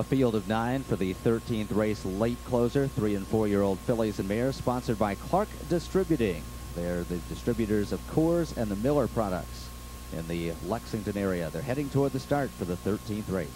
A field of nine for the 13th race late closer, three and four year old fillies and mares, sponsored by Clark Distributing. They're the distributors of Coors and the Miller products in the Lexington area. They're heading toward the start for the 13th race.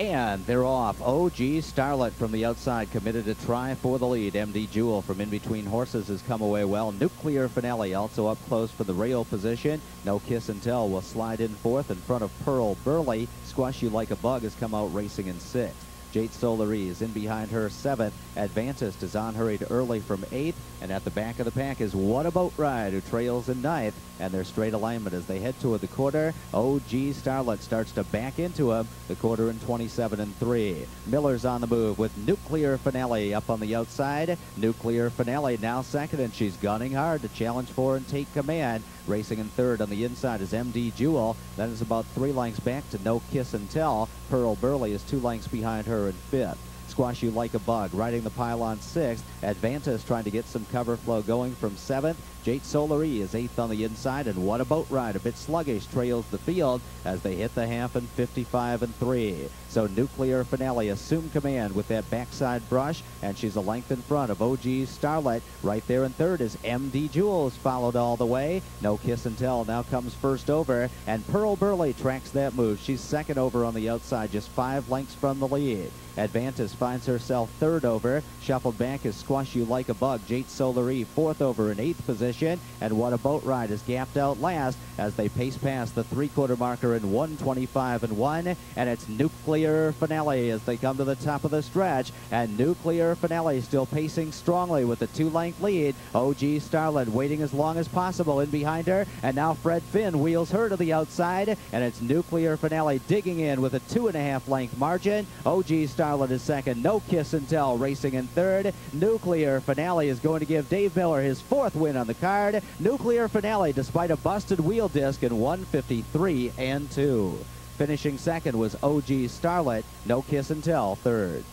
And they're off. OG Starlet from the outside committed a try for the lead. MD Jewel from in between horses has come away well. Nuclear Finale also up close for the rail position. No Kiss and Tell will slide in fourth in front of Pearl Burley. Squash You Like a Bug has come out racing in sixth. Jade Solari is in behind her seventh. Advantist is on hurried early from eighth. And at the back of the pack is What a Boat Ride, who trails in ninth. And their straight alignment as they head toward the quarter. OG Starlet starts to back into him. The quarter in 27 and 3. Miller's on the move with Nuclear Finale up on the outside. Nuclear Finale now second, and she's gunning hard to challenge for and take command. Racing in third on the inside is MD Jewel. That is about three lengths back to No Kiss and Tell. Pearl Burley is two lengths behind her in fifth. Squash You Like a Bug, riding the pylon sixth. Advantas trying to get some cover flow going from seventh. Jade Solari is eighth on the inside, and What a Boat Ride, a bit sluggish, trails the field as they hit the half in 55 and 3. So Nuclear Finale assumed command with that backside brush, and she's a length in front of OG Starlet. Right there in third is MD Jewels, followed all the way. No Kiss and Tell now comes first over, and Pearl Burley tracks that move. She's second over on the outside, just five lengths from the lead. Advantis finds herself third over. Shuffled back is Squash You Like a Bug. Jade Solari fourth over in eighth position. And What a Boat Ride is gapped out last as they pace past the three-quarter marker in 125 and 1. And it's Nuclear Finale as they come to the top of the stretch. And Nuclear Finale still pacing strongly with a two-length lead. OG Starlet waiting as long as possible in behind her. And now Fred Finn wheels her to the outside. And it's Nuclear Finale digging in with a two-and-a-half length margin. OG Starlet is second. No Kiss and Tell racing in third. Nuclear Finale is going to give Dave Miller his fourth win on the card. Nuclear Finale despite a busted wheel disc in 153 and 2. Finishing second was OG Starlet. No Kiss and Tell third.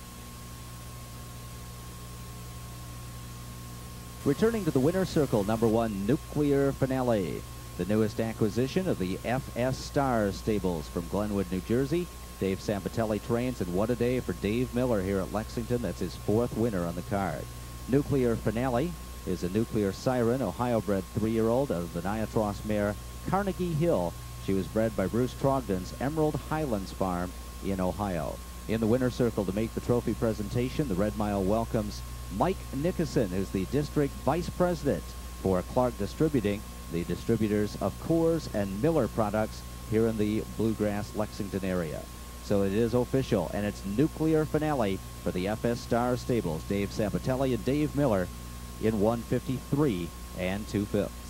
Returning to the winner's circle, number one, Nuclear Finale. The newest acquisition of the FS Stars stables from Glenwood, New Jersey. Dave Sampatelli trains, and what a day for Dave Miller here at Lexington. That's his fourth winner on the card. Nuclear Finale is a nuclear siren, Ohio-bred three-year-old of the Niatross mare Carnegie Hill. She was bred by Bruce Trogdon's Emerald Highlands Farm in Ohio. In the winner's circle to make the trophy presentation, the Red Mile welcomes Mike Nickerson, who's the district vice president for Clark Distributing, the distributors of Coors and Miller products here in the Bluegrass Lexington area. So it is official, and it's nuclear finale for the FS Star Stables. Dave Sampatelli and Dave Miller in 153 and 2 fifths.